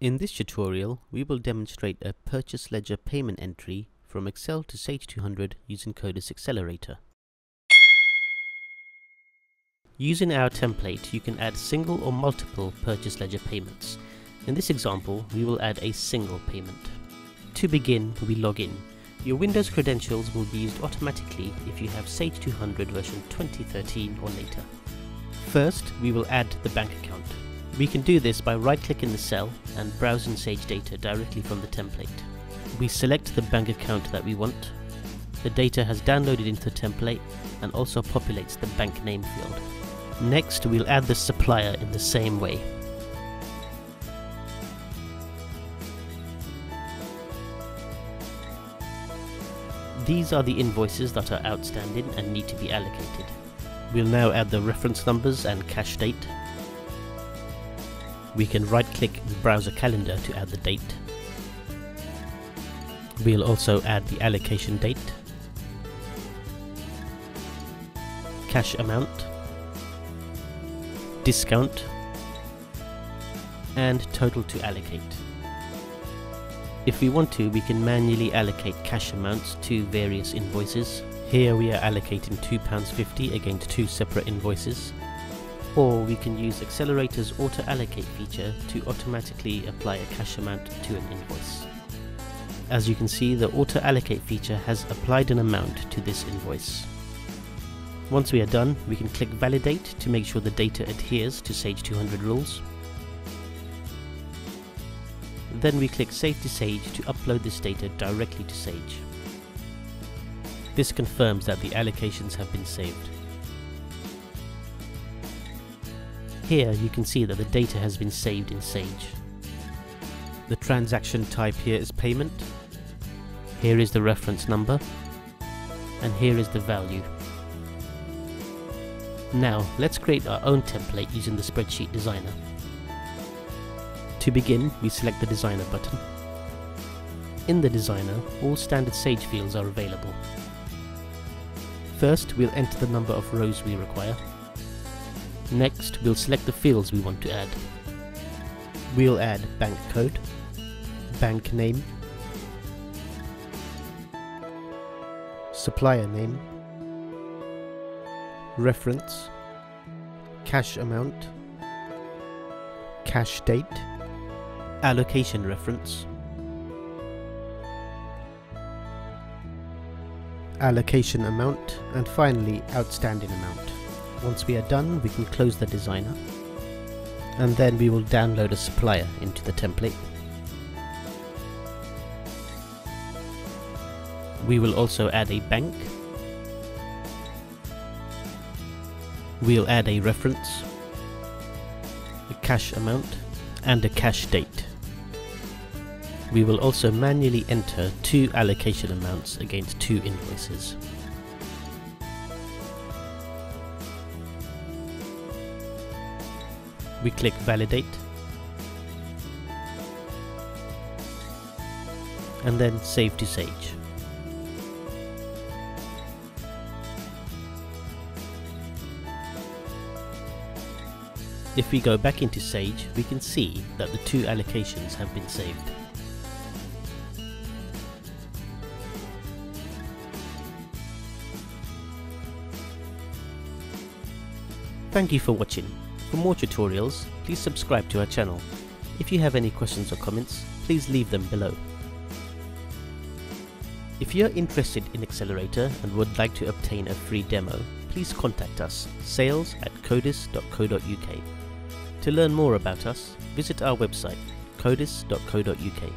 In this tutorial, we will demonstrate a purchase ledger payment entry from Excel to Sage 200 using Codis Excelerator. Using our template, you can add single or multiple purchase ledger payments. In this example, we will add a single payment. To begin, we log in. Your Windows credentials will be used automatically if you have Sage 200 version 2013 or later. First, we will add the bank account. We can do this by right-clicking the cell and browsing Sage data directly from the template. We select the bank account that we want. The data has downloaded into the template and also populates the bank name field. Next, we'll add the supplier in the same way. These are the invoices that are outstanding and need to be allocated. We'll now add the reference numbers and cash date we can right click the browser calendar to add the date. We'll also add the allocation date, cash amount, discount, and total to allocate. If we want to, we can manually allocate cash amounts to various invoices. Here we are allocating £2.50 against two separate invoices or we can use Excelerator's auto allocate feature to automatically apply a cash amount to an invoice. As you can see the auto allocate feature has applied an amount to this invoice. Once we are done we can click validate to make sure the data adheres to Sage 200 rules. Then we click save to Sage to upload this data directly to Sage. This confirms that the allocations have been saved. Here you can see that the data has been saved in Sage. The transaction type here is payment, here is the reference number, and here is the value. Now let's create our own template using the spreadsheet designer. To begin, we select the designer button. In the designer, all standard Sage fields are available. First, we'll enter the number of rows we require. Next, we'll select the fields we want to add. We'll add bank code, bank name, supplier name, reference, cash amount, cash date, allocation reference, allocation amount, and finally outstanding amount. Once we are done, we can close the designer and then we will download a supplier into the template. We will also add a bank. We'll add a reference, a cash amount and a cash date. We will also manually enter two allocation amounts against two invoices. We click validate and then save to Sage. If we go back into Sage, we can see that the two allocations have been saved. Thank you for watching. For more tutorials, please subscribe to our channel. If you have any questions or comments, please leave them below. If you're interested in Excelerator and would like to obtain a free demo, please contact us sales at codis.co.uk. To learn more about us, visit our website codis.co.uk.